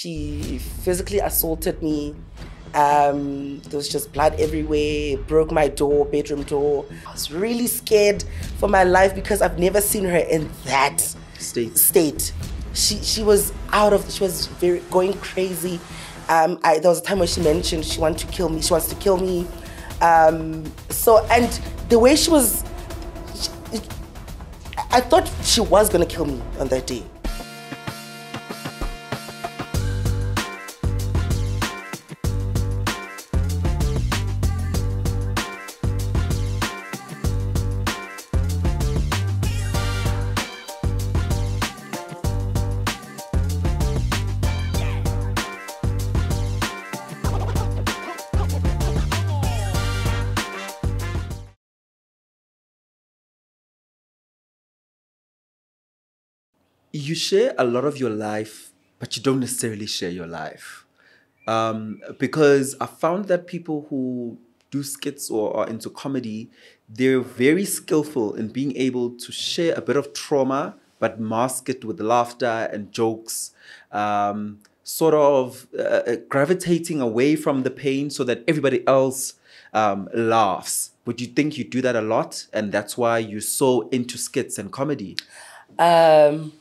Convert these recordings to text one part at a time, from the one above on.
She physically assaulted me. Um, there was just blood everywhere, broke my door, bedroom door. I was really scared for my life because I've never seen her in that State. state. She she was out of she was very going crazy. Um, I, there was a time when she mentioned she wanted to kill me. She wants to kill me. Um, so and the way she was, she, I thought she was gonna kill me on that day. You share a lot of your life, but you don't necessarily share your life. Um, because I found that people who do skits or are into comedy, they're very skillful in being able to share a bit of trauma, but mask it with laughter and jokes, um, sort of uh, uh, gravitating away from the pain so that everybody else um, laughs. Would you think you do that a lot? And that's why you're so into skits and comedy? Um,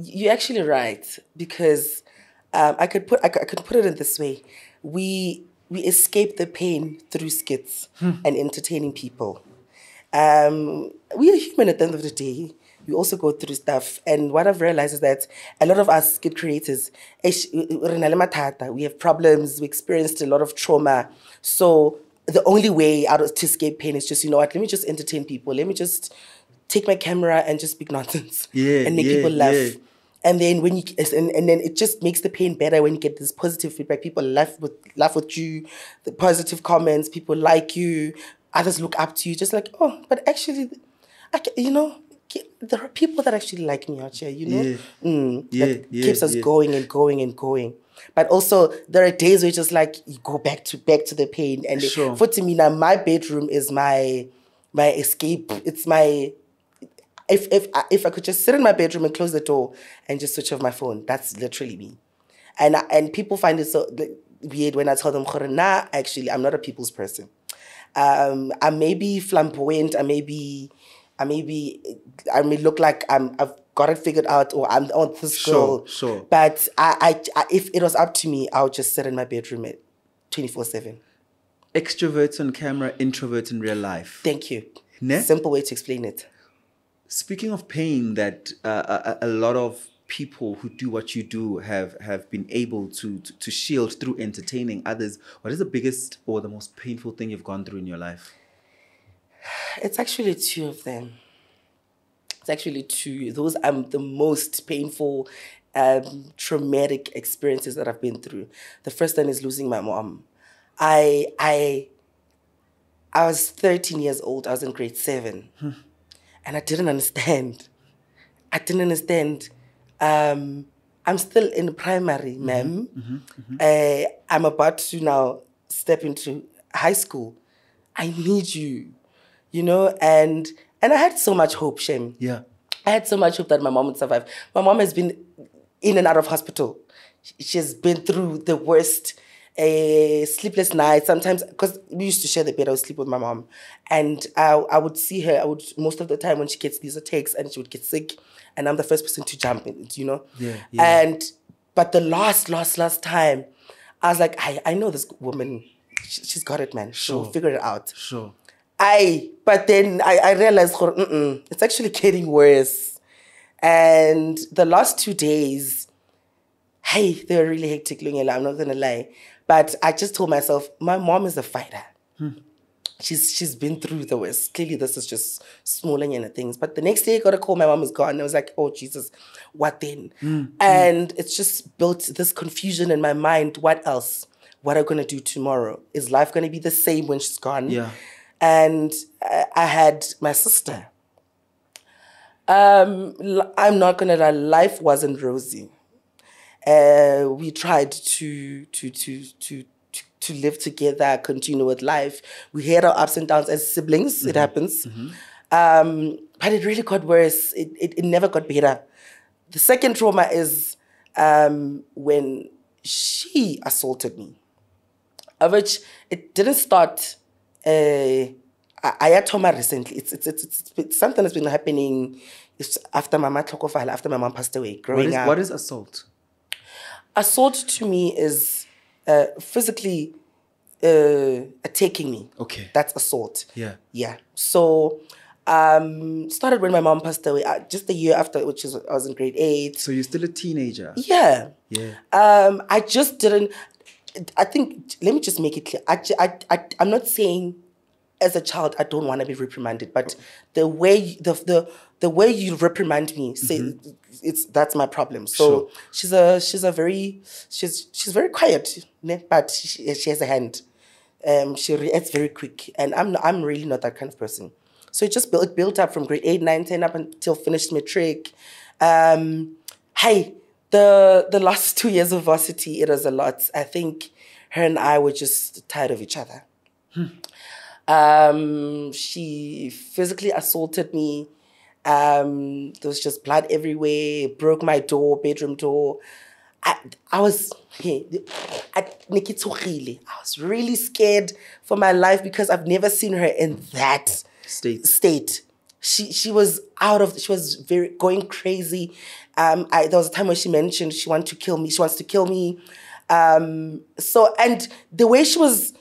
you're actually right because um, I could put I could, I could put it in this way: we we escape the pain through skits and entertaining people. Um, we are human at the end of the day. We also go through stuff, and what I've realized is that a lot of us skit creators, eish, re na le mathata. we have problems. We experienced a lot of trauma, so the only way out of, to escape pain is just you know what? Let me just entertain people. Let me just take my camera and just speak nonsense Yeah, and make yeah, people laugh. yeah. And then when you and, and then it just makes the pain better when you get this positive feedback. People laugh with laugh with you, the positive comments. People like you. Others look up to you. Just like oh, but actually, I can, you know there are people that actually like me out here. You know, Yeah. mm, Yeah, that yeah, keeps us yeah. going and going and going. But also there are days where it's just like you go back to back to the pain. And Sure. for to me now, my bedroom is my my escape. It's my if if I- if I could just sit in my bedroom and close the door and just switch off my phone, that's literally me. And I- and people find it so weird when I tell them, "Gore, nah, actually, I'm not a people's person. Um, I may be flamboyant. I may be, I may be, I may look like I'm. I've got it figured out, or I'm on this Sure, girl. sure. But I, I, I, if it was up to me, I would just sit in my bedroom at twenty four seven. Extroverts on camera, introverts in real life. Thank you. Ne? Simple way to explain it. Speaking of pain, that uh, a, a lot of people who do what you do have have been able to, to to shield through entertaining others. What is the biggest or the most painful thing you've gone through in your life? It's actually two of them. It's actually two. Those are the most painful, um, traumatic experiences that I've been through. The first one is losing my mom. I I I was 13 years old. I was in grade seven, and I didn't understand. I didn't understand. Um, I'm still in primary, ma'am. Uh, I'm about to now step into high school. I need you, you know, and and I had so much hope, Shem. Yeah. I had so much hope that my mom would survive. My mom has been in and out of hospital. She's been through the worst uh, sleepless night Sometimes, because we used to share the bed, I would sleep with my mom. And I, I would see her, I would, most of the time when she gets these attacks and she would get sick, and I'm the first person to jump in, you know? Yeah, yeah. And, but the last, last, last time, I was like, I, I know this woman, she, she's got it, man. sure. She'll figure it out. Sure. I but then I, I realized mm-mm, it's actually getting worse. And the last two days, hey, they were really hectic, Lungelo, I'm not gonna lie. But I just told myself, my mom is a fighter. She's she's been through the worst. Clearly, this is just small and things. But the next day, I got a call. My mom was gone. And I was like, "Oh Jesus, what then?" And it's just built this confusion in my mind. What else? What am I gonna do tomorrow? Is life gonna be the same when she's gone? Yeah. and I had my sister. Um, I'm not gonna lie, life wasn't rosy. Uh, we tried to to to to to live together, continue with life. We had our ups and downs as siblings. It happens, um, but it really got worse. It, it it never got better. The second trauma is um, when she assaulted me, of which it didn't start. Uh, I had trauma recently. It's, it's, it's, it's, it's something that's been happening it's after Mama Tlhokofala, after my mom passed away. Growing is, up, what is assault? Assault to me is uh, physically uh, attacking me. Okay. That's assault. Yeah. Yeah. So um started when my mom passed away. Uh, just a year after, which is I was in grade eight. So you're still a teenager. Yeah. Yeah. Um, I just didn't. I think. Let me just make it clear. I, I, I, I'm not saying, as a child, I don't want to be reprimanded, but the way the the the way you reprimand me, say it's that's my problem. So Mm-hmm. Sure. she's a she's a very she's she's very quiet, but she, she has a hand. Um, she reacts very quick, and I'm I'm really not that kind of person. So it just built it built up from grade 8, 9, 10 up until finished matric. Um, hey, the the last two years of varsity, it was a lot. I think her and I were just tired of each other. Um, she physically assaulted me. Um, there was just blood everywhere. Broke my door, bedroom door. I, I was, I, I was really scared for my life because I've never seen her in that State. state. She she was out of she was very going crazy. Um, I there was a time when she mentioned she wanted to kill me. She wants to kill me. Um, so and the way she was,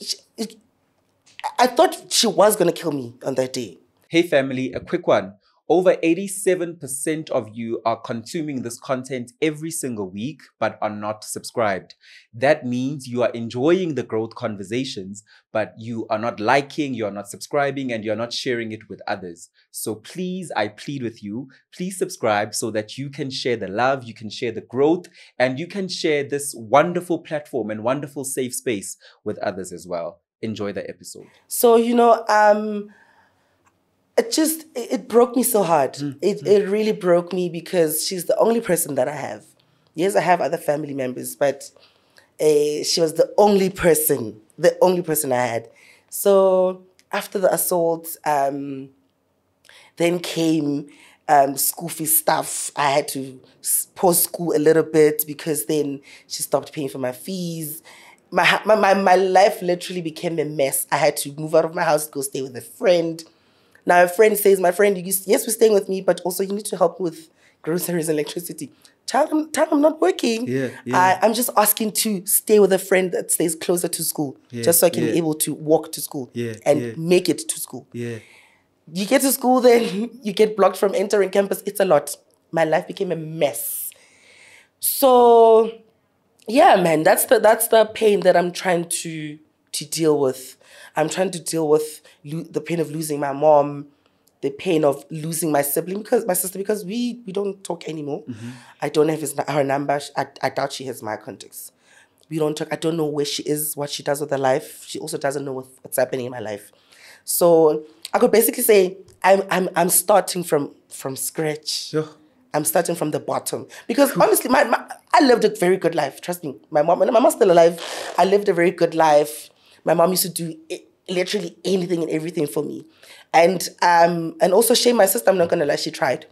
she, it, I thought she was gonna kill me on that day. Hey, family, a quick one. Over 87% of you are consuming this content every single week, but are not subscribed. That means you are enjoying the growth conversations, but you are not liking, you are not subscribing, and you're not sharing it with others. So please, I plead with you, please subscribe so that you can share the love, you can share the growth, and you can share this wonderful platform and wonderful safe space with others as well. Enjoy the episode. So you know, um, it just it, it broke me so hard. Mm, It it really broke me because she's the only person that I have. Yes, I have other family members, but uh, she was the only person, the only person I had. So after the assault, um, then came um, school fee stuff. I had to pause school a little bit because then she stopped paying for my fees. My, my, my, my life literally became a mess. I had to move out of my house, go stay with a friend. Now a friend says, my friend, you, yes, we're staying with me, but also you need to help with groceries and electricity. Tell them, tell them I'm not working. Yeah, yeah. I, I'm just asking to stay with a friend that stays closer to school, Yeah, just so I can be able to walk to school and make it to school Yeah. you get to school, then you get blocked from entering campus. It's a lot. My life became a mess. So, yeah, man, that's the that's the pain that I'm trying to to deal with. I'm trying to deal with lo- the pain of losing my mom, the pain of losing my sibling because my sister because we we don't talk anymore. Mm-hmm. I don't have his her number. I, I doubt she has my contacts. We don't talk. I don't know where she is, what she does with her life. She also doesn't know what, what's happening in my life. So I could basically say I'm I'm I'm starting from from scratch. Sure. I'm starting from the bottom because honestly, my, my I lived a very good life. Trust me, my mom and my mom's still alive. I lived a very good life. My mom used to do literally anything and everything for me, and um and also shame my sister. I'm not gonna lie, she tried.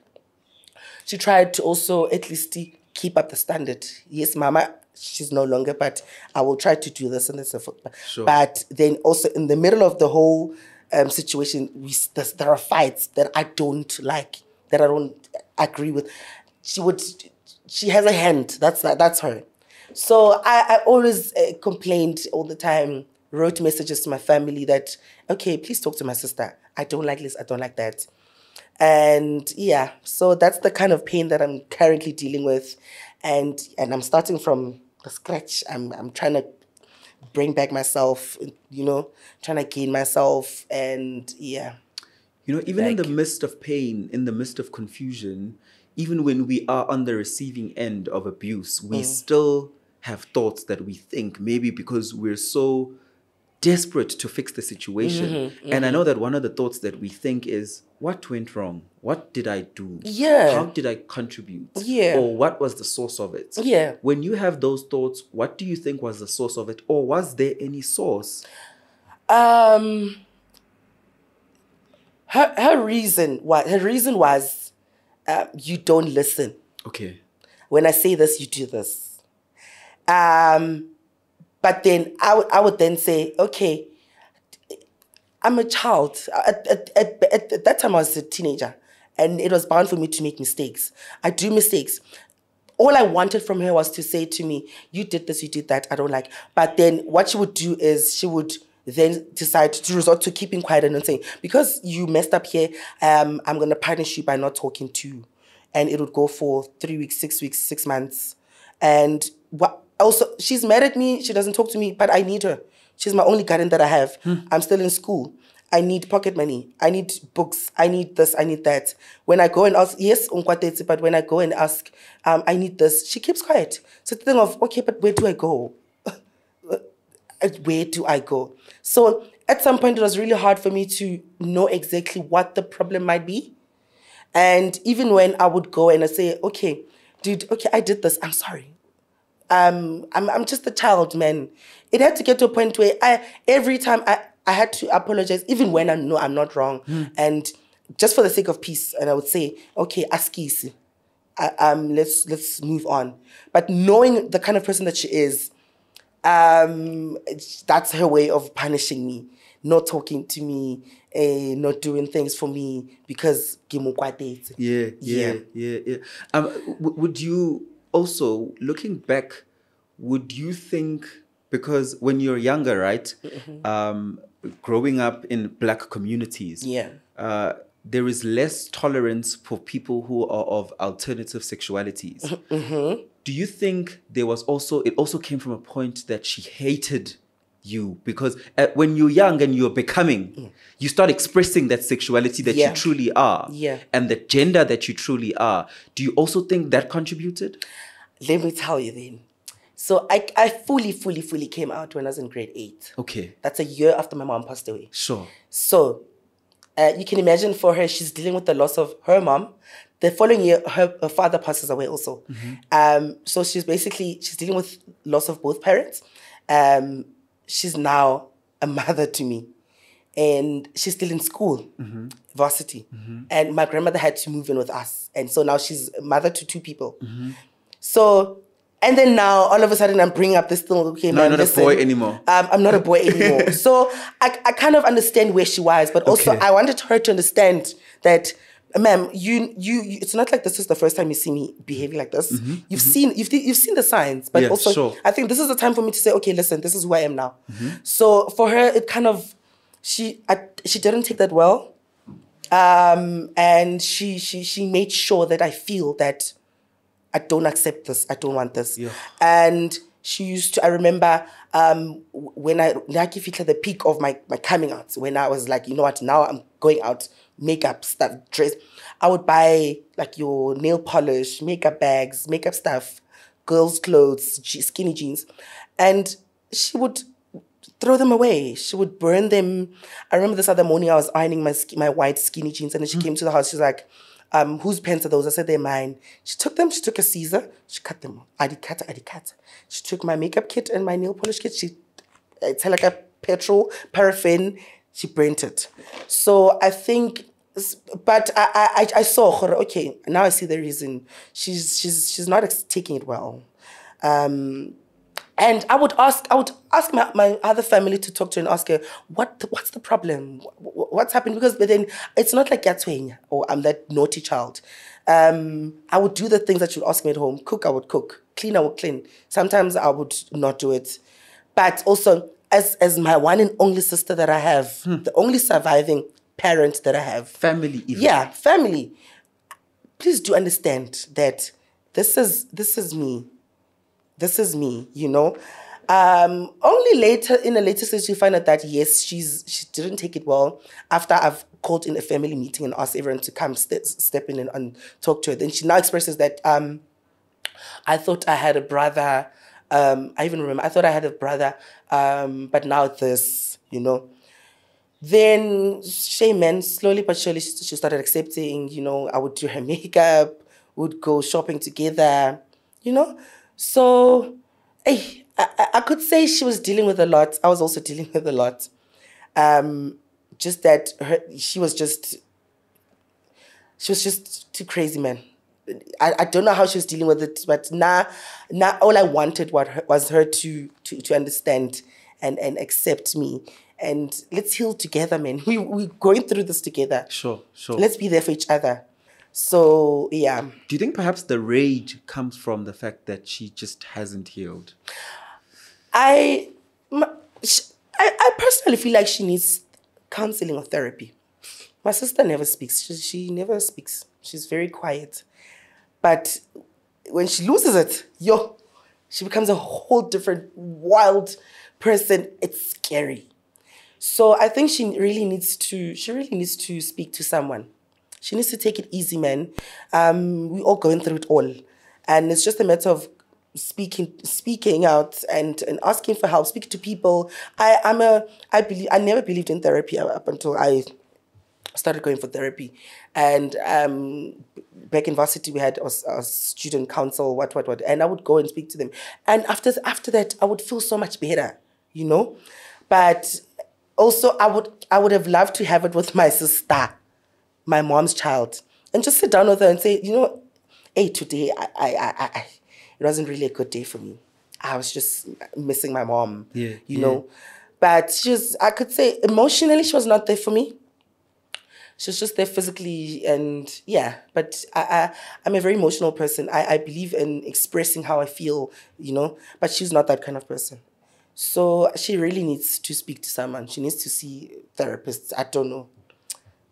She tried to also at least keep up the standard. Yes, mama, she's no longer, but I will try to do this and this and forth. Sure. But then also in the middle of the whole um, situation, we there are fights that I don't like, that I don't agree with. She would, she has a hand. That's that. That's her. So I, I always uh, complained all the time. Wrote messages to my family that okay, please talk to my sister. I don't like this. I don't like that. And yeah, so that's the kind of pain that I'm currently dealing with, and and I'm starting from the scratch. I'm I'm trying to bring back myself, you know, trying to gain myself, and yeah, You know, even in the midst of pain, in the midst of confusion, even when we are on the receiving end of abuse, we Mm. still have thoughts that we think maybe because we're so desperate to fix the situation. Mm-hmm, And I know that one of the thoughts that we think is, what went wrong? What did I do? Yeah. How did I contribute? Yeah. Or what was the source of it? Yeah. When you have those thoughts, what do you think was the source of it? Or was there any source? Um, her her reason why her reason was, uh, you don't listen. Okay. when I say this, you do this. Um, but then I would I would then say, okay, I'm a child. At, at, at, at, at that time, I was a teenager, and it was bound for me to make mistakes. I do mistakes. All I wanted from her was to say to me, "You did this, you did that. I don't like." But then what she would do is she would then decide to resort to keeping quiet and not saying, "Because you messed up here, um, I'm gonna punish you by not talking to you." And it would go for three weeks, six weeks, six months, and what? Also, she's mad at me. She doesn't talk to me, but I need her. She's my only guardian that I have. I'm still in school. I need pocket money. I need books. I need this. I need that. When I go and ask, yes, but when I go and ask, um, I need this, she keeps quiet. So the thing of, okay, but where do I go? where do I go? So at some point, it was really hard for me to know exactly what the problem might be. And even when I would go and I say, okay, dude, okay, I did this. I'm sorry. Um, I'm, I'm just a child, man. It had to get to a point where I every time I, I had to apologize, even when I know I'm not wrong. And just for the sake of peace, and I would say, okay, askisi. I, um, let's let's move on. But knowing the kind of person that she is, um, that's her way of punishing me, not talking to me, eh, not doing things for me because gimukwatetse. Yeah, yeah, yeah, yeah. Um, would you also, looking back, would you think because when you're younger, right, Mm-hmm. um, growing up in black communities, Yeah. uh, there is less tolerance for people who are of alternative sexualities. Mm-hmm. Do you think there was also it also came from a point that she hated you because uh, when you're young and you're becoming, you start expressing that sexuality that Mm. Yeah. you truly are, Yeah. and the gender that you truly are. Do you also think that contributed? Let me tell you then. So I, I fully, fully, fully came out when I was in grade eight. Okay, That's a year after my mom passed away. sure. So uh, you can imagine for her, she's dealing with the loss of her mom. The following year, her, her father passes away also. Um, so she's basically she's dealing with loss of both parents. Um, she's now a mother to me, and she's still in school, varsity. And my grandmother had to move in with us, and so now she's a mother to two people. So. And then now, all of a sudden, I'm bringing up this thing. Okay, No, man, not a boy anymore. um, I'm not a boy anymore. so I, I kind of understand where she was, but also Okay. I wanted her to understand that, ma'am, you, you, you, it's not like this is the first time you see me behaving like this. You've seen, you've, you've seen the signs, but Mm-hmm, Yeah, also sure. I think this is the time for me to say, okay, listen, this is who I am now. Mm-hmm. So for her, it kind of, she, I, she didn't take that well. Um, and she, she, she made sure that I feel that I don't accept this. I don't want this. Yeah. And she used to, I remember um, when I, like if the peak of my, my coming out, when I was like, you know what, now I'm going out, makeup stuff, dress. I would buy like your nail polish, makeup bags, makeup stuff, girls' clothes, skinny jeans. And she would throw them away. She would burn them. I remember this other morning I was ironing my my white skinny jeans, and then she came to the house. She's like, um, "Whose pens are those?" I said, "They're mine." She took them. She took a Caesar. She cut them. I did cut. I did cut. She took my makeup kit and my nail polish kit. She it's like a petrol paraffin. She burnt it. So I think. But I, I I- I saw her. Okay, now I see the reason. She's she's she's not taking it well. Um, and I would ask, I would ask my, my other family to talk to her and ask her, what the, what's the problem? Wh- wh- What's happened? Because but then it's not like Gatswing or I'm that naughty child. Um, I would do the things that you'd ask me at home. Cook, I would cook. Clean, I would clean. Sometimes I would not do it. But also, as as my one and only sister that I have, the only surviving parent that I have, Family, even. yeah, family. Please do understand that this is this is me. This is me, you know. Um, only later in a later stage you find out that yes, she's she didn't take it well. After I've called in a family meeting and asked everyone to come ste- step in and, and talk to her, then she now expresses that um, I thought I had a brother. Um, I even remember I thought I had a brother, um, but now this, you know. Then shame man, slowly but surely she she started accepting, you know, I would do her makeup, would go shopping together, you know. So hey, I, I- I could say she was dealing with a lot. I was also dealing with a lot. Um, just that her she was just she was just too crazy, man. I, I don't know how she was dealing with it, but now, now all I wanted what her, was her to, to to understand and and accept me. And let's heal together, man. We we're going through this together. Sure, sure. Let's be there for each other. So yeah. Do you think perhaps the rage comes from the fact that she just hasn't healed? I, m- sh- I, I personally feel like she needs counseling or therapy. My sister never speaks. She, she never speaks. She's very quiet. But when she loses it, yo, she becomes a whole different wild person. It's scary. So I think she really needs to. She really needs to speak to someone. She needs to take it easy, man. Um, we all going through it all, and it's just a matter of speaking speaking out and, and asking for help speaking to people. I i'm a i believe i never believed in therapy up until i started going for therapy. And um back in varsity we had a, a student council what what what. And i would go and speak to them. And after after that i would feel so much better you know? But also i would i would have loved to have it with my sister my mom's child and just sit down with her and say you know hey today i i i, I it wasn't really a good day for me. I was just missing my mom. Yeah, You yeah. know? But she was, I could say emotionally, she was not there for me. She was just there physically and yeah. But I, I I'm a very emotional person. I, I believe in expressing how I feel, you know, but she's not that kind of person. So she really needs to speak to someone. She needs to see therapists. I don't know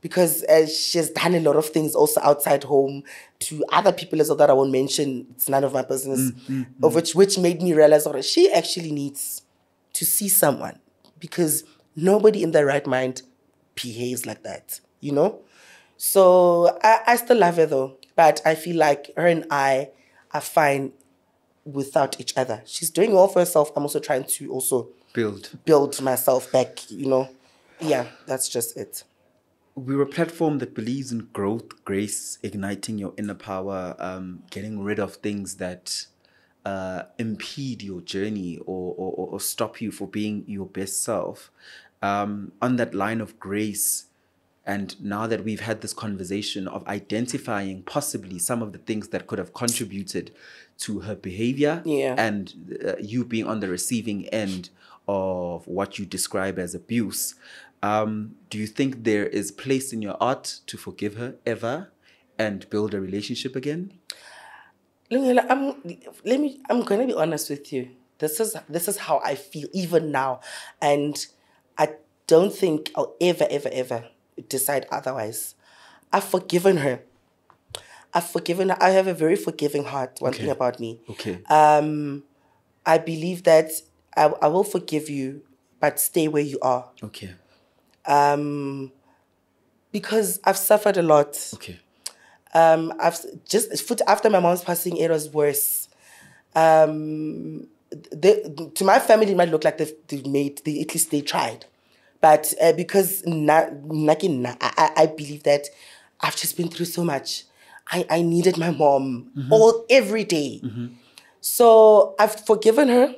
because uh, she has done a lot of things also outside home to other people as well that I won't mention. It's none of my business. Mm, mm, mm. Of which which made me realize that she actually needs to see someone because nobody in their right mind behaves like that, you know. So I, I still love her though, but I feel like her and I are fine without each other. She's doing well for herself. I'm also trying to also Build. build myself back, you know. Yeah, that's just it. We're a platform that believes in growth, grace, igniting your inner power, um, getting rid of things that uh, impede your journey or, or, or stop you for being your best self. Um, on that line of grace, and now that we've had this conversation of identifying possibly some of the things that could have contributed to her behavior Yeah. and uh, you being on the receiving end of what you describe as abuse, um, do you think there is place in your art to forgive her ever and build a relationship again? Lungelo, I'm let me I'm gonna be honest with you. This is this is how I feel even now. And I don't think I'll ever, ever, ever decide otherwise. I've forgiven her. I've forgiven her. I have a very forgiving heart, one thing about me. Okay. Um I believe that I, I will forgive you, but stay where you are. okay. Um because I've suffered a lot Okay. um i've just after my mom's passing it was worse um they, to my family it might look like they've, they've made they, at least they tried but uh, because na, na, I, I believe that i've just been through so much i, I needed my mom all every day. so i've forgiven her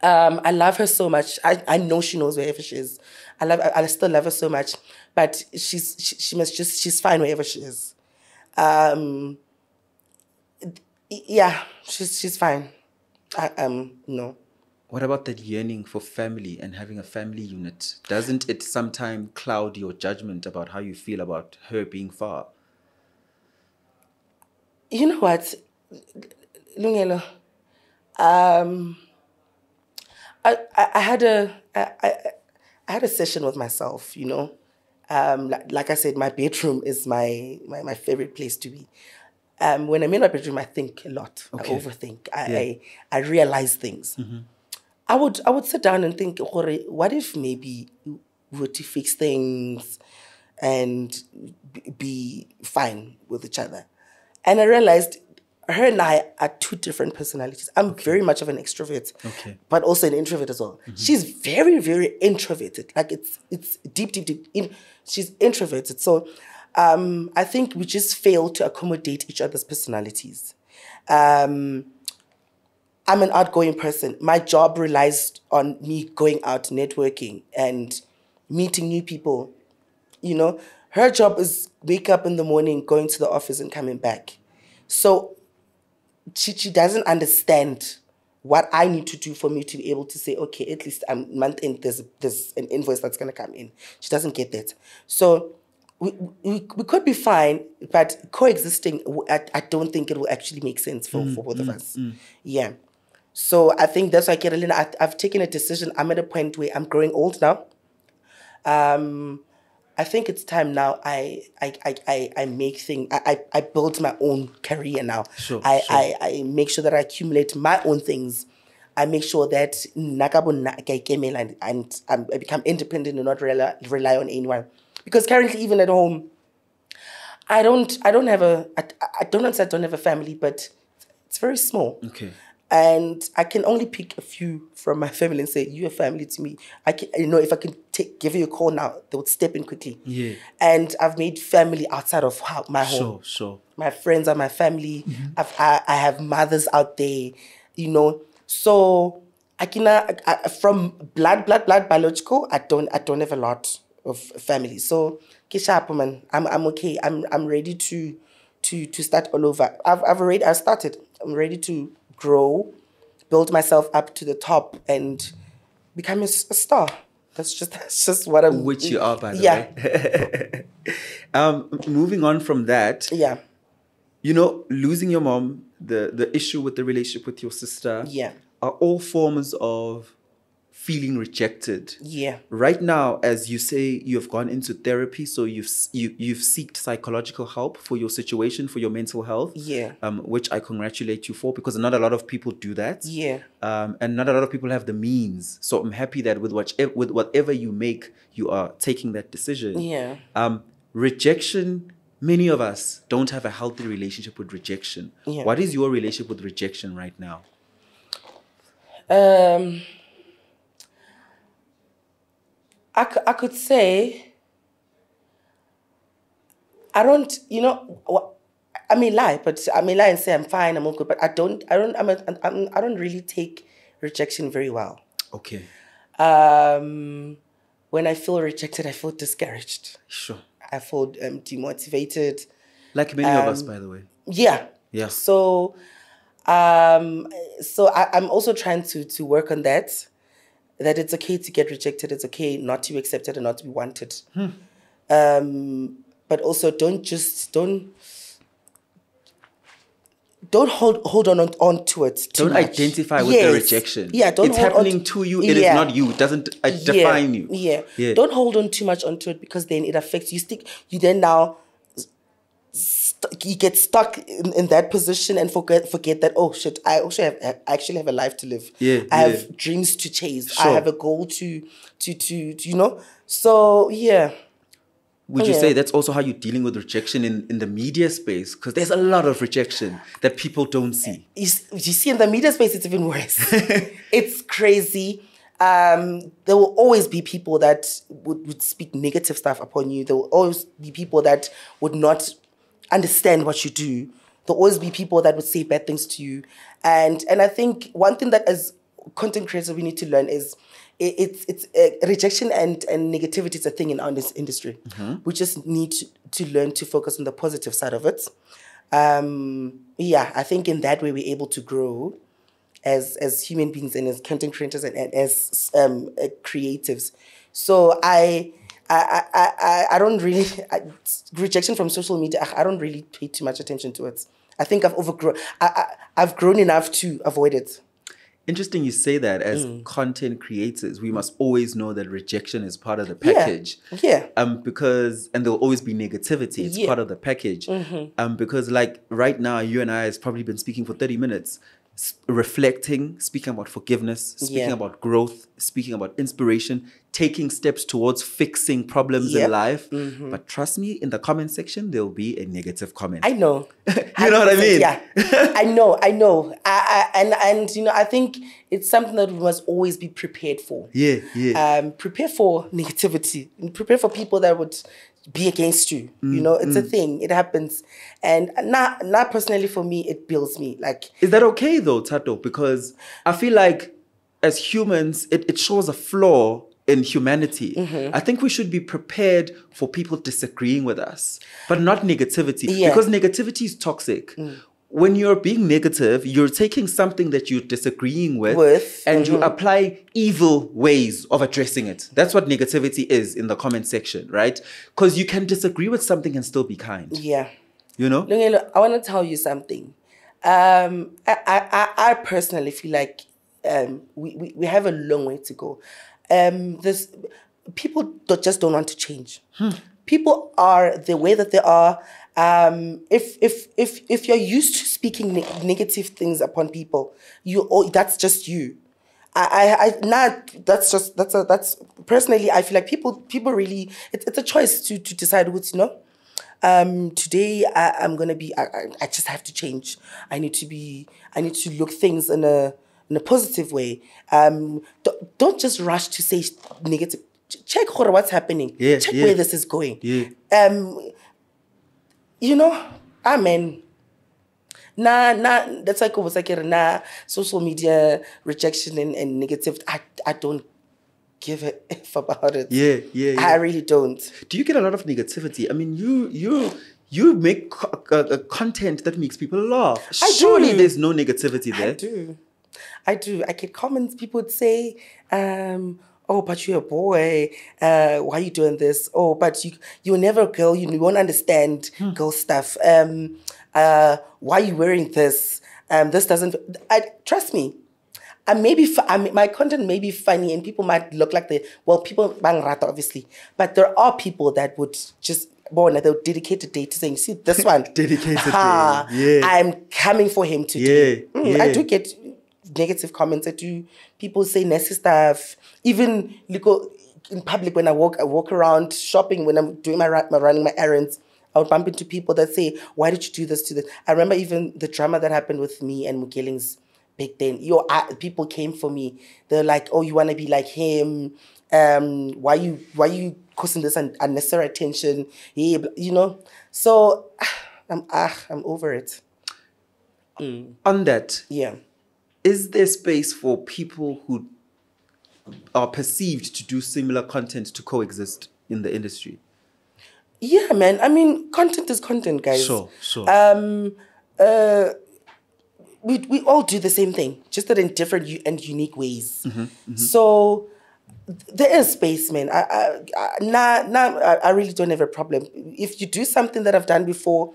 um, I love her so much. I, I know she knows wherever she is. I love. I, I still love her so much, but she's she, she must just she's fine wherever she is. Um, yeah, she's she's fine. I, um, no. What about that yearning for family and having a family unit? Doesn't it sometimes cloud your judgment about how you feel about her being far? You know what, Lungelo? Um, I, I, I had a I, I, I had a session with myself. You know, um, like, like I said, my bedroom is my, my my favorite place to be. Um, when I'm in my bedroom, I think a lot. Okay. I overthink. I, I I realize things. I would I would sit down and think, what if maybe we were to fix things and be fine with each other? And I realized her and I are two different personalities. I'm very much of an extrovert, Okay. but also an introvert as well. She's very, very introverted. Like it's it's deep, deep, deep. In, she's introverted. So um, I think we just fail to accommodate each other's personalities. Um, I'm an outgoing person. My job relies on me going out networking and meeting new people. You know, her job is wake up in the morning, going to the office and coming back. So she, she doesn't understand what I need to do for me to be able to say, okay, at least I'm month end, there's there's an invoice that's gonna come in. She doesn't get that. So we, we, we could be fine, but coexisting, I, I don't think it will actually make sense for, mm, for both of mm, us. Mm. Yeah. So I think that's why, Carolina, I, I've taken a decision. I'm at a point where I'm growing old now. Um, I think it's time now. I I I I, I make thing. I, I I build my own career now. Sure, I, sure. I I make sure that I accumulate my own things. I make sure that nakabo na- ke ikemela and, and I become independent and not rely, rely on anyone. Because currently, even at home, I don't I don't have a I, I don't I don't have a family, but it's very small Okay. And I can only pick a few from my family and say, "You're family to me." I can, you know, if I can take, give you a call now, they would step in quickly. Yeah. And I've made family outside of my home. Sure, sure. My friends are my family. I've, I, I have mothers out there, you know. So I can, uh, I, from blood, blood, blood, biological. I don't, I don't have a lot of family. So Kisha man, I'm, I'm okay. I'm, I'm ready to, to, to start all over. I've, I've already, I started. I'm ready to grow, build myself up to the top, and become a star. That's just, that's just what I'm. Which you are, by the yeah, way. um, moving on from that, yeah, you know, losing your mom, the the issue with the relationship with your sister, yeah, are all forms of feeling rejected. yeah, Right now, as you say, you have gone into therapy, so you've you you've sought psychological help for your situation, for your mental health. Yeah. Um, which I congratulate you for because not a lot of people do that. yeah. Um, and not a lot of people have the means. So I'm happy that with whichever with whatever you make, you are taking that decision. Yeah. Um, rejection. Many of us don't have a healthy relationship with rejection. Yeah. What is your relationship with rejection right now? Um, I, I could say, I don't, you know, I may lie, but I may lie and say I'm fine, I'm all good, but I don't, I don't, I'm, a, I'm I don't really take rejection very well. Okay, Um, when I feel rejected, I feel discouraged. sure. I feel um, demotivated. Like many of us, Um, by the way. Yeah. Yeah. So, um, so I, I'm also trying to to work on that. That it's okay to get rejected. It's okay not to be accepted and not to be wanted. Hmm. Um, but also don't just don't don't hold hold on on, on to it. Too Don't much. identify with the rejection. Yeah, don't It's hold on happening to you. It is Yeah. not you. It doesn't uh, define you. Yeah. Yeah. Don't hold on too much onto it because then it affects you. Stick. You then now. St- you get stuck in, in that position and forget forget that oh shit I also have I actually have a life to live Yeah, I have dreams to chase Sure. I have a goal to to to, to you know so yeah Would you Yeah. say that's also how you're dealing with rejection in, in the media space? Because there's a lot of rejection that people don't see. you, you see in the media space it's even worse it's crazy um, there will always be people that would, would speak negative stuff upon you there will always be people that would not understand what you do there'll always be people that would say bad things to you. And and i think one thing that as content creators we need to learn is it, it's it's uh, rejection and and negativity is a thing in our industry. We just need to, to learn to focus on the positive side of it. Um yeah i think in that way we're able to grow as as human beings and as content creators and, and as um uh, creatives. So i I, I, I, I don't really I, rejection from social media. I, I don't really pay too much attention to it. I think I've overgrown. I, I I've grown enough to avoid it. Interesting you say that as Mm. content creators, we must always know that rejection is part of the package. Yeah. yeah. Um, because and there'll always be negativity. It's Yeah. Mm-hmm. part of the package. Um, because like right now, you and I has probably been speaking for 30 minutes, s- reflecting, speaking about forgiveness, speaking Yeah. about growth, speaking about inspiration, taking steps towards fixing problems Yep. in life. But trust me, in the comment section, there'll be a negative comment. I know. You know what I mean? Yeah, I know. I know. I, I and and you know I think it's something that we must always be prepared for. yeah, yeah. um, prepare for negativity and prepare for people that would be against you. Mm, you know, it's a thing. It happens. And not not personally for me, it builds me. Like Is that okay though, Thato? Because I feel like as humans, it, it shows a flaw in humanity. Mm-hmm. I think we should be prepared for people disagreeing with us, but not negativity. Yeah. Mm. Because negativity is toxic. When you're being negative, you're taking something that you're disagreeing with, With, and you mhm. apply evil ways of addressing it. That's what negativity is in the comment section, right? Because you can disagree with something and still be kind. Yeah. You know? Lungelo, I want to tell you something. Um, I, I, I personally feel like um, we, we, we have a long way to go. Um, this people don't, just don't want to change. People are the way that they are. Um, if if if if you're used to speaking ne- negative things upon people, you oh, that's just you. I, I, I not that's just that's a that's personally I feel like people people really it's, it's a choice to to decide what you know um today I, i'm gonna be I, I, I just have to change i need to be i need to look things in a in a positive way um don't, don't just rush to say negative check what's happening Yeah, check yeah. where this is going Yeah. um you know amen nah nah that's like almost like nah social media rejection and, and negative i i don't give a f about it Yeah, yeah, yeah. i really don't Do you get a lot of negativity? I mean, you you you make co- uh, uh, content that makes people laugh. I Surely do. there's no negativity there. I do. I do. I get comments. People would say, um, "Oh, but you're a boy. Uh, why are you doing this? Oh, but you you're never a girl. You, you won't understand Hmm. girl stuff. Um, uh, why are you wearing this? Um, this doesn't. I trust me. I may be. I my content may be funny, and people might look like they. Well, people bang rata obviously, but there are people that would just. Born they'll dedicate a day to saying, see this one. Dedicated day, Ha, yeah. I'm coming for him today. Yeah, Mm, I do get negative comments. I do. People say nasty stuff. Even go in public when I walk, I walk around shopping when I'm doing my, my running my errands. I would bump into people that say, "Why did you do this to this?" I remember even the drama that happened with me and Mugelling's back then. Yo, I, people came for me. They're like, "Oh, you want to be like him? Um, why you why you causing this un- unnecessary attention?" Yeah, you know. So I'm ah, I'm over it. On that, Yeah. Is there space for people who are perceived to do similar content to coexist in the industry? Yeah, man. I mean, content is content, guys. Sure, sure. Um, uh, we we all do the same thing, just that in different and unique ways. So there is space, man. I, I, I nah, nah, I, I really don't have a problem. If you do something that I've done before,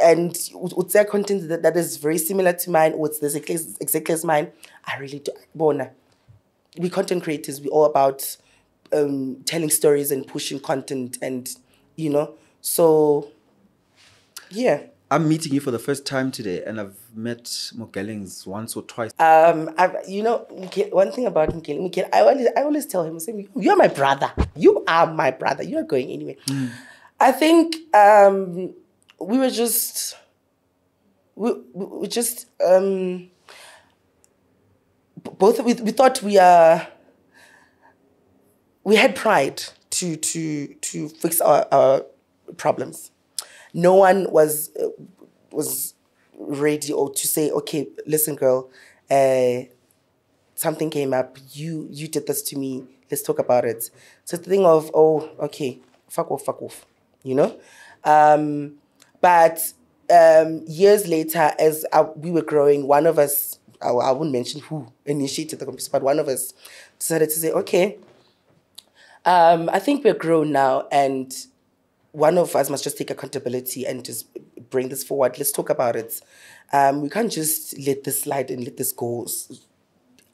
and it's their content that, that is very similar to mine, or it's this exactly, exactly as mine, I really do. Bona, we content creators. We all about um, telling stories and pushing content, and you know, so yeah. I'm meeting you for the first time today, and I've met Mogellings once or twice. Um, I've, you know, one thing about Mikel, I always, I always tell him, I say, you're my brother. You are my brother. You're not going anywhere. I think um, we were just, we, we just, um, both, we, we thought we are, we had pride to, to, to fix our, our problems. No one was, uh, was ready or to say, okay, listen, girl, uh, something came up. You you did this to me. Let's talk about it. So the thing of oh okay, fuck off, fuck off, you know. Um, but um, years later, as uh, we were growing, one of us, I, I wouldn't mention who initiated the conversation, but one of us decided to say, okay, um, I think we're grown now, and one of us must just take accountability and just bring this forward. Let's talk about it. Um, we can't just let this slide and let this go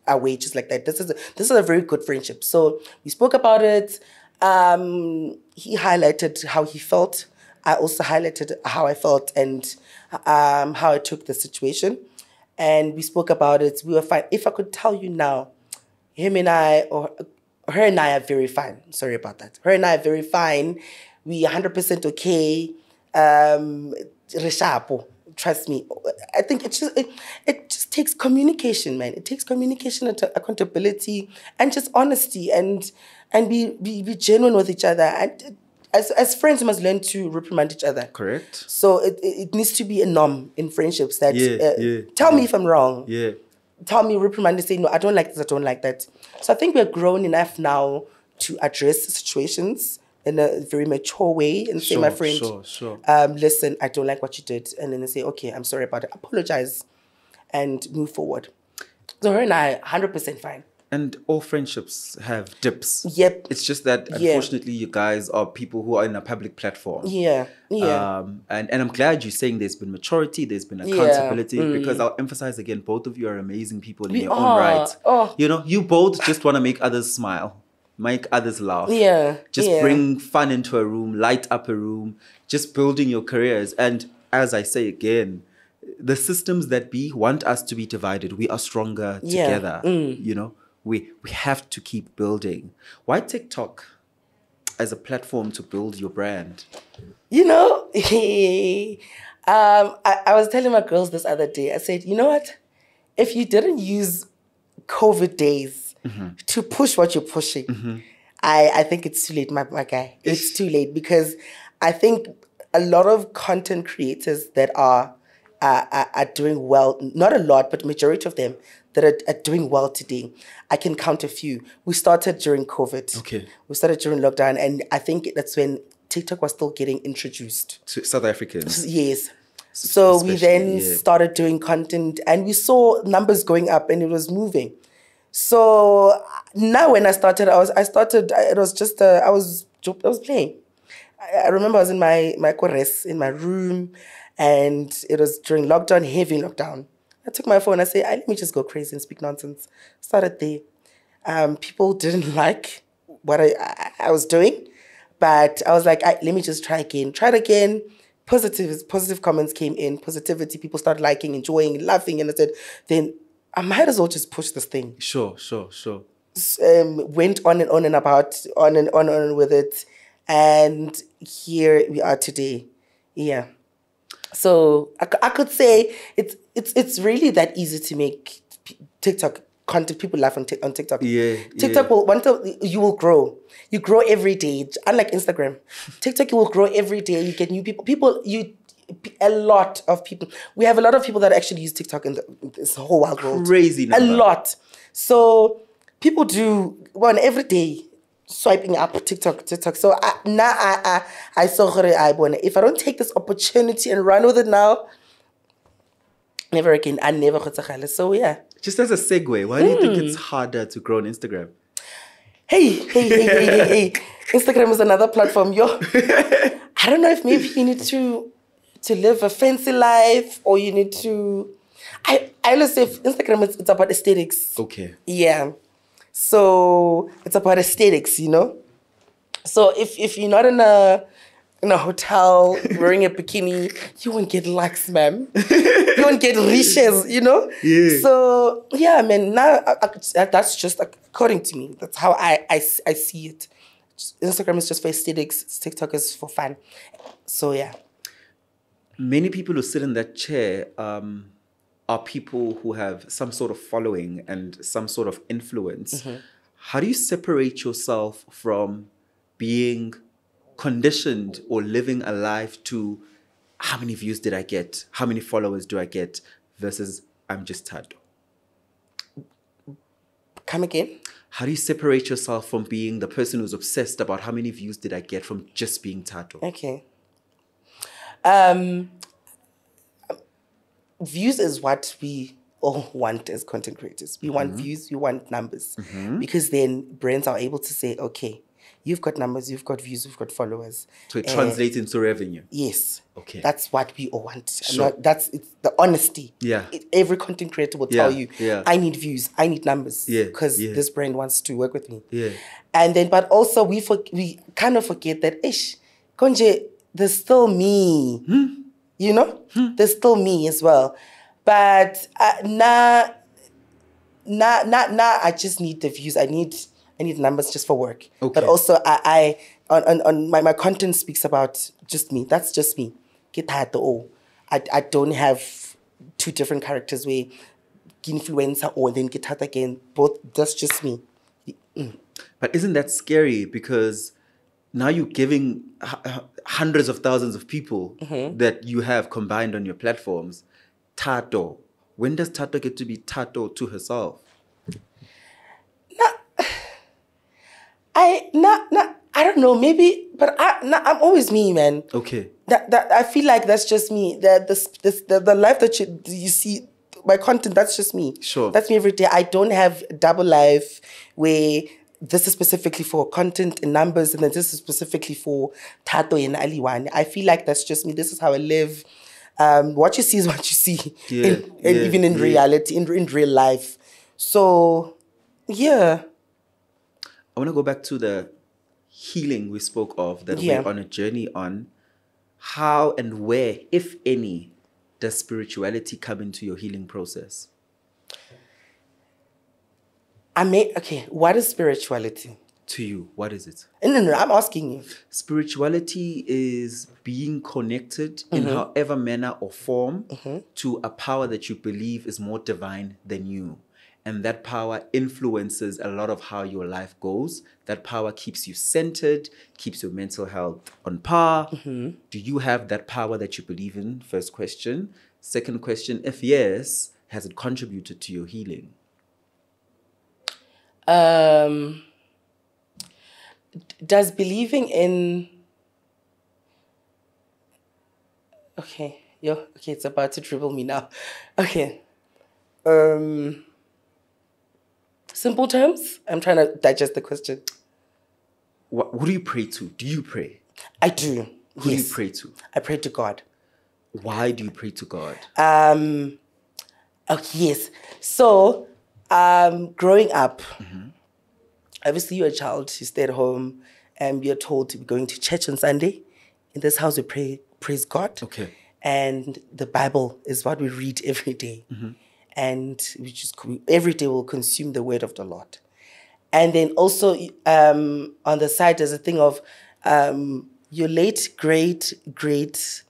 away just like that. This is a, this is a very good friendship. So we spoke about it. Um, he highlighted how he felt. I also highlighted how I felt and um, how I took the situation. And we spoke about it. We were fine. If I could tell you now, him and I, or her and I are very fine. Sorry about that. Her and I are very fine. We 100% okay. Um. Trust me. I think it just it, it just takes communication, man. It takes communication and accountability and just honesty and and be be, be genuine with each other. And as as friends, we must learn to reprimand each other. Correct. So it, it, needs to be a norm in friendships that Yeah, uh, yeah, tell me if I'm wrong Yeah. tell me, reprimand, and say, no, I don't like this, I don't like that. So I think we're grown enough now to address situations in a very mature way and say, my friend, sure, sure. um, listen, I don't like what you did. And then they say, okay, I'm sorry about it. Apologize and move forward. So her and I, 100% fine. And all friendships have dips. Yep. It's just that Yeah. unfortunately you guys are people who are in a public platform. Yeah. Yeah. Um, and, and I'm glad you're saying there's been maturity, there's been Yeah, accountability, mm. because I'll emphasize again, both of you are amazing people in We your are. own right. Oh. You know, you both just want to make others smile, make others laugh. yeah. Just yeah. bring fun into a room, light up a room, just building your careers. And as I say again, the systems that be want us to be divided. We are stronger Yeah, together. mm. You know, we we have to keep building. Why TikTok as a platform to build your brand? You know, um, I, I was telling my girls this other day, I said, you know what? If you didn't use COVID days to push what you're pushing, I, I think it's too late, my, my guy. It's too late because I think a lot of content creators that are, are, are, are doing well, not a lot, but majority of them that are, are doing well today. I can count a few. We started during COVID. Okay. We started during lockdown, and I think that's when TikTok was still getting introduced. To South Africans. Yes. So we then yeah. started doing content and we saw numbers going up and it was moving. So now when I started, I was I started it was just uh, I was I was playing. I, I remember I was in my my chorus in my room and it was during lockdown, heavy lockdown. I took my phone, I said, "Ah, let me just go crazy and speak nonsense. Started there. Um, people didn't like what I, I, I was doing, but I was like, I, let me just try again. Tried again. Positive, positive comments came in. Positivity. People started liking, enjoying, laughing, and I said, then I might as well just push this thing. Sure, sure, sure. Um, went on and on and about, on and on and on with it, and here we are today. Yeah. So I, I could say it's it's it's really that easy to make TikTok content. People laugh on, Tik on TikTok. Yeah, TikTok yeah. will one you will grow. You grow every day. Unlike Instagram, TikTok you will grow every day. You get new people. People you a lot of people. We have a lot of people that actually use TikTok in the, this whole wild world. Crazy A lot. So people do one every day swiping up TikTok, TikTok. So I, now I, I, I saw her, I want if I don't take this opportunity and run with it now, never again. I never got. So yeah. Just as a segue, why do you think Hmm. it's harder to grow on Instagram? Hey, hey, hey, hey, hey, hey. Instagram is another platform. Yo, I don't know if maybe you need to to live a fancy life or you need to. I I always say Instagram is it's about aesthetics. Okay. Yeah. So it's about aesthetics, you know. So if if you're not in a in a hotel wearing a bikini, you won't get likes, ma'am. you won't get riches, you know. Yeah. So yeah, man. Now I, I, that- that's just according to me. That's how I, I, I see it. Instagram is just for aesthetics. TikTok is for fun. So yeah. many people who sit in that chair um, are people who have some sort of following and some sort of influence. How do you separate yourself from being conditioned or living a life to how many views did I get? How many followers do I get? Versus I'm just Thato. Come again. How do you separate yourself from being the person who's obsessed about how many views did I get from just being Thato? Okay. Um, views is what we all want as content creators. We want mm-hmm. views, we want numbers, mm-hmm. because then brands are able to say, okay, you've got numbers, you've got views, you've got followers. So it Eh, translates into revenue. Yes. Okay. That's what we all want. Sure. not- that's it's the honesty. Yeah. It- every content creator will tell you, yeah. I need views, I need numbers. Yeah, Because yeah. this brand wants to work with me. Yeah. And then, but also we for, we kind of forget that, ish, Konje, there's still me. Hmm? You know, there's still me as well. But uh, now, now, now, now, I just need the views. I need, I need numbers just for work. Okay. But also, I, I on, on, on my, my content speaks about just me. That's just me. Get that oh, I, I don't have two different characters where influencer or then get that again. Both. That's just me. But isn't that scary? Because now you're giving hundreds of thousands of people mm-hmm. that you have combined on your platforms Thato. When does Thato get to be Thato to herself? I not not I don't know, maybe, but I, nah, I'm always me, man. Okay. That, that I feel like that's just me. That this, this the, the life that you you see my content that's just me. Sure. That's me every day. I don't have a double life where this is specifically for content and numbers and then this is specifically for Thato and Aliwan. I feel like that's just me. This is how I live. Um, what you see is what you see. Yeah, in, and yeah, even in yeah. reality, in, in real life. So yeah. I want to go back to the healing we spoke of that we're on a journey on. How and where, if any, does spirituality come into your healing process? I may okay, what is spirituality? To you, what is it? No, no, no, I'm asking you. Spirituality is being connected in Mm-hmm. however manner or form to a power that you believe is more divine than you. And that power influences a lot of how your life goes. That power keeps you centered, keeps your mental health on par. Mm-hmm. Do you have that power that you believe in? First question. Second question if yes, has it contributed to your healing? Um, does believing in okay, yo, okay, it's about to dribble me now. Okay. Um simple terms. I'm trying to digest the question. What, who do you pray to? Do you pray? I do. Who yes. do you pray to? I pray to God. Why do you pray to God? Um oh yes. So um growing up, obviously you're a child, you stay at home and you're told to be going to church on Sunday. In this house we pray praise God. Okay. And the Bible is what we read every day. And we just every day we'll consume the word of the Lord. And then also um, on the side, there's a thing of um, your late great great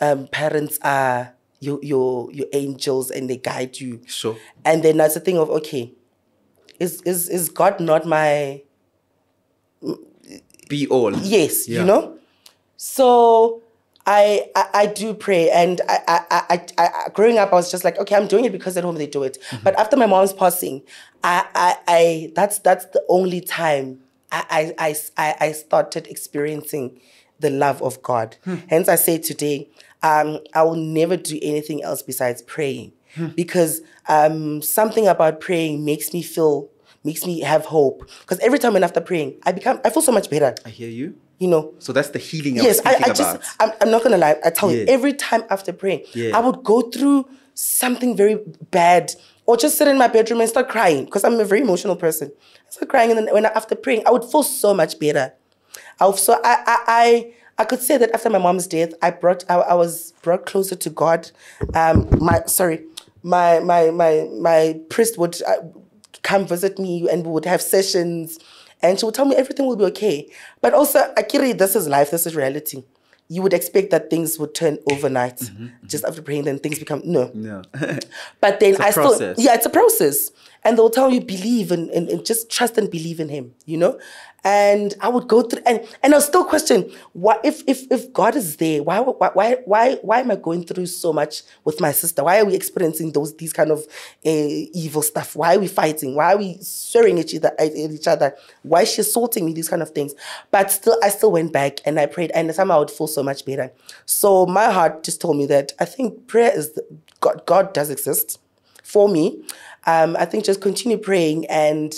um, parents are your your your angels and they guide you. Sure. And then that's a thing of okay, is is is God not my Be all. yes, Yeah. you know? So I, I I do pray and I, I I I growing up I was just like, okay, I'm doing it because at home they do it. But after my mom's passing, I I, I that's that's the only time I I, I, I I started experiencing the love of God. Hence I say today, um, I will never do anything else besides praying. Because um, something about praying makes me feel makes me have hope. Because every time when after praying, I become I feel so much better. I hear you. You know, So that's the healing yes, I I, was I speaking just. I'm, I'm not gonna lie. I tell you, every time after praying, Yeah. I would go through something very bad or just sit in my bedroom and start crying because I'm a very emotional person. I start crying, and then when I, after praying, I would feel so much better. I, would- so I, I, I, I could say that after my mom's death, I brought, I, I was brought closer to God. Um, my, sorry, my, my, my, my priest would uh, come visit me and we would have sessions and she would tell me everything will be okay. But also, Akiri, this is life, this is reality. You would expect that things would turn overnight just after praying, then things become no. no. But then a I still, yeah, it's a process. And they'll tell you believe and, and, and just trust and believe in him, you know? And I would go through and and I'll still question why if if if God is there, why why why why am I going through so much with my sister? Why are we experiencing those these kind of uh, evil stuff? Why are we fighting? Why are we swearing at each other at each other? Why is she assaulting me? These kind of things. But still I still went back and I prayed and somehow I would feel so much better. So my heart just told me that I think prayer is the, God God does exist for me. Um, I think just continue praying and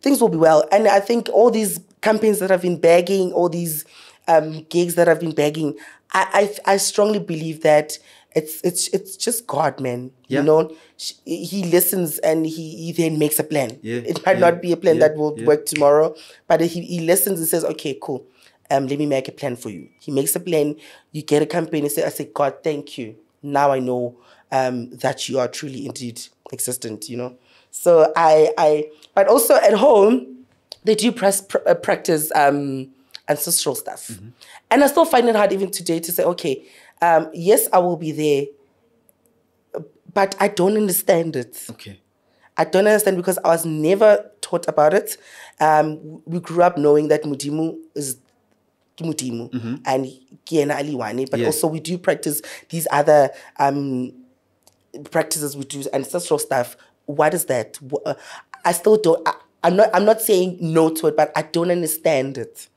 things will be well. And I think all these campaigns that I've been begging, all these um, gigs that I've been begging, I, I I strongly believe that it's it's it's just God, man. Yeah. You know, he listens and he, he then makes a plan. Yeah, It might yeah, not be a plan yeah, that will work tomorrow, but he, he listens and says, okay, cool. Um, let me make a plan for you. He makes a plan. You get a campaign and say, I say, God, thank you. Now I know um, that you are truly indeed existent, you know. So I, I, but also at home, they do press, pr- uh, practice um, ancestral stuff. Mm-hmm. And I still find it hard even today to say, okay, um, yes, I will be there, but I don't understand it. okay. I don't understand because I was never taught about it. Um, we grew up knowing that Mudimu is Mudimu and Kiena Aliwane, but Yeah. also we do practice these other um, practices. We do ancestral stuff. What is that? Uh, I still don't. I, I'm not. I'm not saying no to it, but I don't understand it.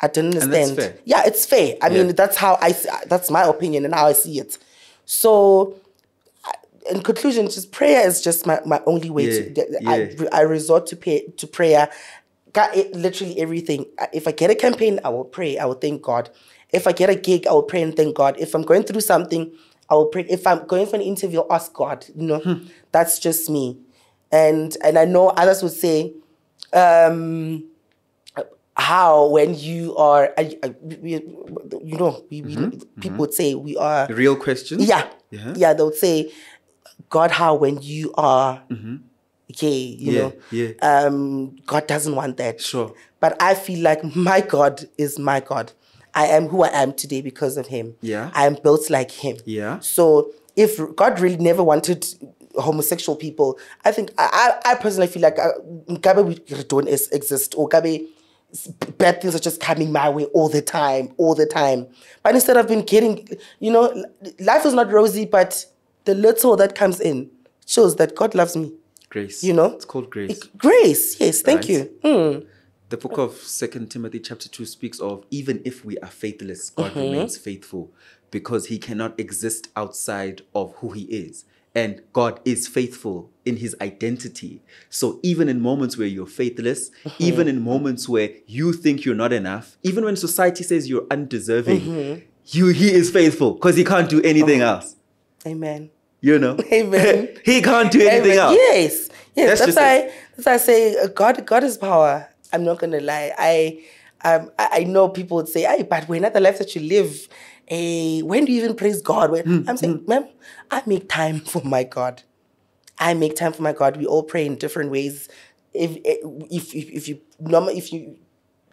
I don't understand. Yeah, it's fair. I Yeah. mean, that's how I. That's my opinion and how I see it. So, in conclusion, just prayer is just my, my only way Yeah, to. I, yeah. I resort to pay, to prayer. Got it, literally everything. If I get a campaign, I will pray. I will thank God. If I get a gig, I will pray and thank God. If I'm going through something, I will pray. If I'm going for an interview, I'll ask God. You know, Hmm. that's just me. And and I know others would say, um, how when you are, I, I, we, you know, we, we, Mm-hmm. people would say we are. Real questions? Yeah, Yeah. yeah. They would say, God, how when you are gay, you Mm-hmm. Yeah, know, yeah. um, God doesn't want that. Sure. But I feel like my God is my God. I am who I am today because of Him. Yeah. I am built like Him. Yeah. So if God really never wanted homosexual people, I think I, I I personally feel like uh, Gabe we don't exist or Gabe bad things are just coming my way all the time, all the time. But instead I've been getting, you know, life is not rosy, but the little that comes in shows that God loves me. Grace. You know? It's called grace. Grace, yes, thank Right. you. Hmm. The book of Second Timothy chapter 2 speaks of even if we are faithless, God Mm-hmm. remains faithful because he cannot exist outside of who he is. And God is faithful in his identity. So even in moments where you're faithless, Mm-hmm. even in moments where you think you're not enough, even when society says you're undeserving, Mm-hmm. you he is faithful because he can't do anything Uh-huh. else. Amen. You know? Amen. he can't do anything Amen. else. Yes, yes. That's That's, why. That's why I say uh, God. God is power. I'm not gonna lie. I, um, I, I know people would say, "Hey, but when at the life that you live, eh, when do you even praise God?" When Hmm, I'm saying, "Ma'am, I make time for my God. I make time for my God. We all pray in different ways. If if if, if you normal, if you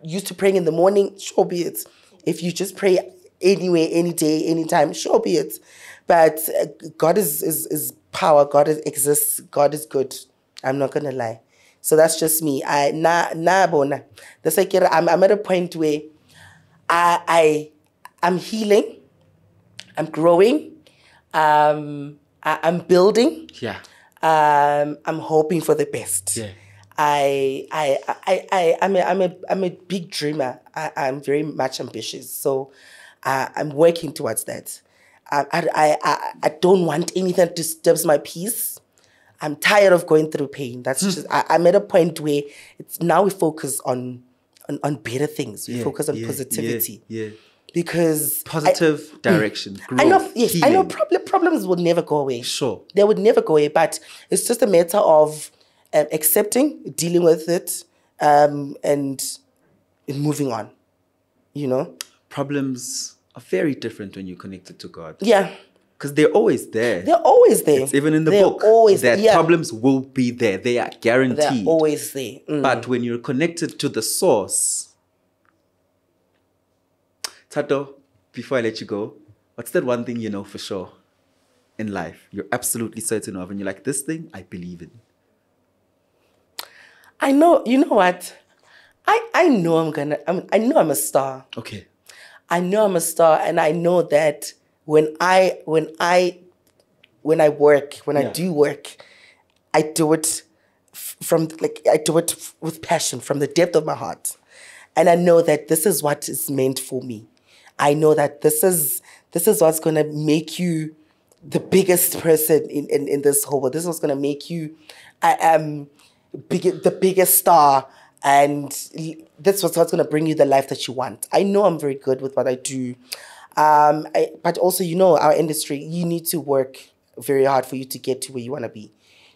used to praying in the morning, sure be it. If you just pray anyway, any day, anytime, sure be it. But uh, God is, is is power. God is, exists. God is good. I'm not gonna lie. So that's just me. I na na bona. That's like I'm I'm at a point where I I I'm healing. I'm growing. Um, I, I'm building Yeah. um, I'm hoping for the best. Yeah. I, I, I, I, I'm a, I'm a, I'm a big dreamer. I, I'm very much ambitious. So uh, I'm working towards that. I, I, I, I- I don't want anything that disturbs my peace. I'm tired of going through pain. That's Hmm. just, I, I'm at a point where it's now we focus on, on, on better things. We Yeah, focus on yeah, positivity. Yeah. Because I- Positive direction. Growth, I know, yes, I know problem, problems would never go away. Sure. They would never go away, but it's just a matter of um, accepting, dealing with it, um, and moving on. You know? Problems are very different when you're connected to God. Yeah. Because they're always there. They're always there. It's even in the They're book. always that yeah, problems will be there. They are guaranteed. They're always there. Mm. But when you're connected to the source, Thato, before I let you go, what's that one thing you know for sure in life? You're absolutely certain of, and you're like, this thing I believe in. I know, you know what? I, I know I'm gonna, I'm, I know I'm a star. Okay. I know I'm a star, and I know that when I when I when I work, when I do work, I do it f- from like I do it with passion from the depth of my heart, and I know that this is what is meant for me. I know that this is this is what's gonna make you the biggest person in, in, in this whole world. This is what's gonna make you I am big, the biggest star and this what's, what's going to bring you the life that you want. I know I'm very good with what I do. Um, I, but also, you know, our industry, you need to work very hard for you to get to where you want to be.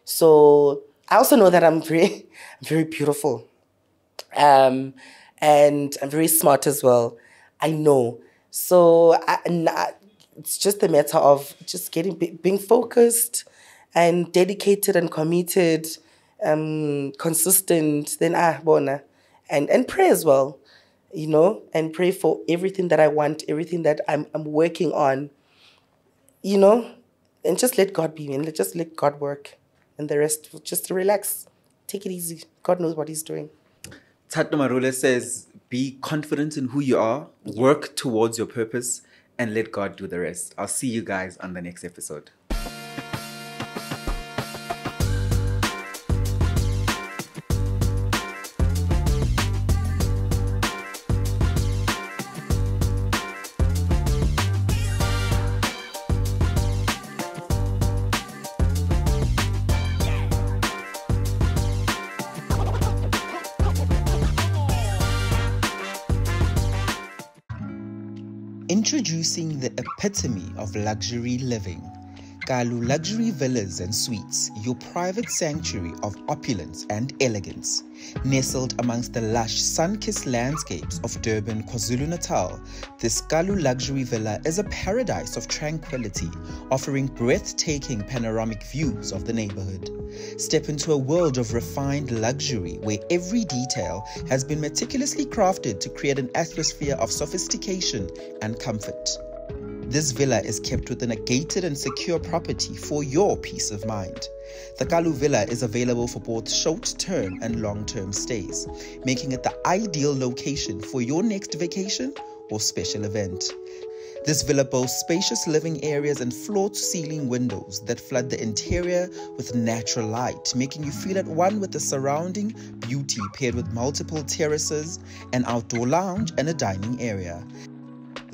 So I also know that I'm very, very beautiful. Um, and I'm very smart as well. I know. So I, it's just a matter of just getting being focused and dedicated and committed, um, consistent. Then ah, bona, and and pray as well, you know, and pray for everything that I want, everything that I'm I'm working on, you know, and just let God be and let- just let God work, and the rest just relax, take it easy. God knows what He's doing. Thato Marule says, be confident in who you are, work towards your purpose, and let God do the rest. I'll see you guys on the next episode. Introducing the epitome of luxury living. Kalu Luxury Villas and Suites, your private sanctuary of opulence and elegance. Nestled amongst the lush, sun kissed landscapes of Durban, KwaZulu Natal, this Kalu Luxury Villa is a paradise of tranquility, offering breathtaking panoramic views of the neighborhood. Step into a world of refined luxury where every detail has been meticulously crafted to create an atmosphere of sophistication and comfort. This villa is kept within a gated and secure property for your peace of mind. The Kalu Villa is available for both short term and long term stays, making it the ideal location for your next vacation or special event. This villa boasts spacious living areas and floor to ceiling windows that flood the interior with natural light, making you feel at one with the surrounding beauty paired with multiple terraces, an outdoor lounge, and a dining area.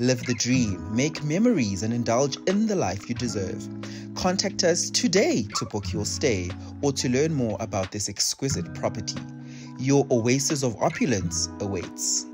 Live the dream, make memories, and indulge in the life you deserve. Contact us today to book your stay or to learn more about this exquisite property. Your oasis of opulence awaits.